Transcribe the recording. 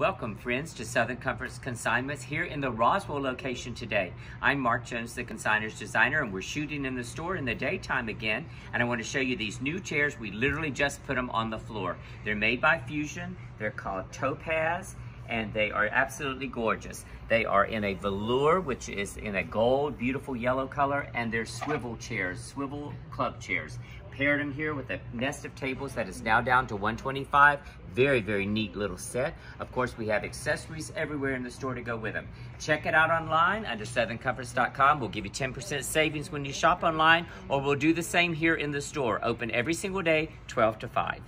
Welcome, friends, to Southern Comforts Consignments here in the Roswell location today. I'm Mark Jones, the consigner's designer, and we're shooting in the store in the daytime again. And I want to show you these new chairs. We literally just put them on the floor. They're made by Fusion. They're called Topaz, and they are absolutely gorgeous. They are in a velour, which is in a gold, beautiful yellow color, and they're swivel chairs, swivel club chairs. Paired them here with a nest of tables that is now down to 125 very very neat little set. Of course we have accessories everywhere in the store to go with them. Check it out online under southerncomforts.com we'll give you 10% savings when you shop online or we'll do the same here in the store. Open every single day 12 to 5